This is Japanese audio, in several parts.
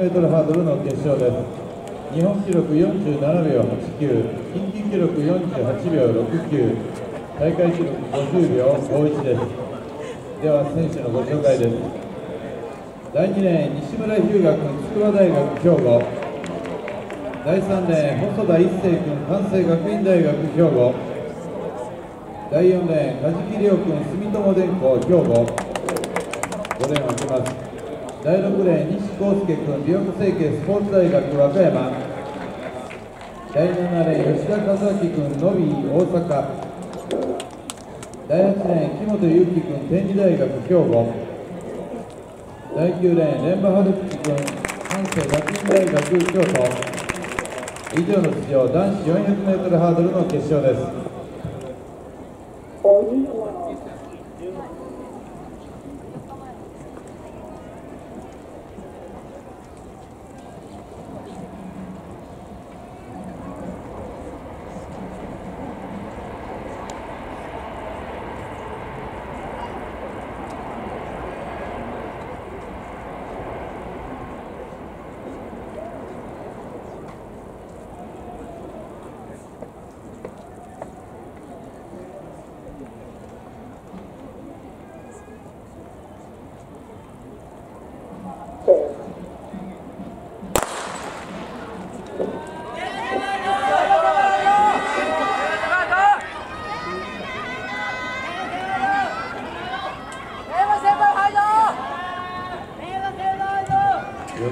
400m ハードルの決勝です。日本記録47秒89近畿記録48秒69大会記録50秒51です。では選手のご紹介です。第2レーン西村日向君筑波大学兵庫。第3レーン細田一成君関西学院大学兵庫。第4レーン梶木亮君住友電工兵庫。5レーンを開けます。第6レーン西康介君美容整形スポーツ大学和歌山。第7レーン吉田和明君ノビー大阪。第8レーン木本祐樹君天理大学兵庫。第9レーン連馬春吉君関西学院大学京都。以上の出場男子 400m ハードルの決勝です。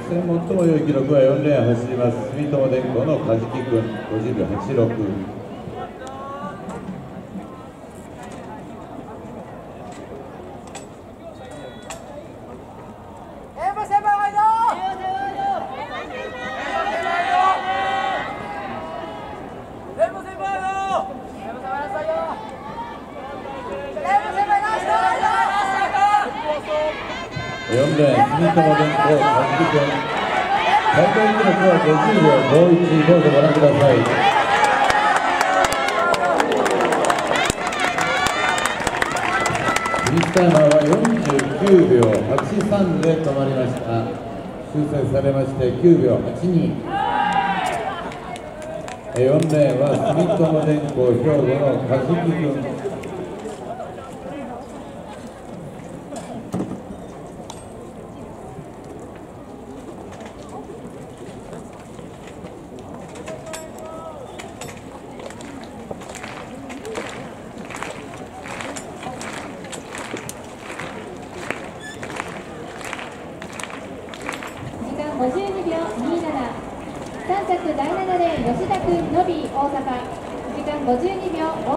戦最も良い記録は4レーン走ります住友電工の梶木君50秒4レーン、住友電工、梶木君。大会記録は50秒51、どうぞご覧ください。フリースタイマーは49秒83で止まりました。修正されまして9秒82。4レーンは住友電工兵庫の梶木君。52秒27 3着第7レーン吉田君のび大阪。時間52秒。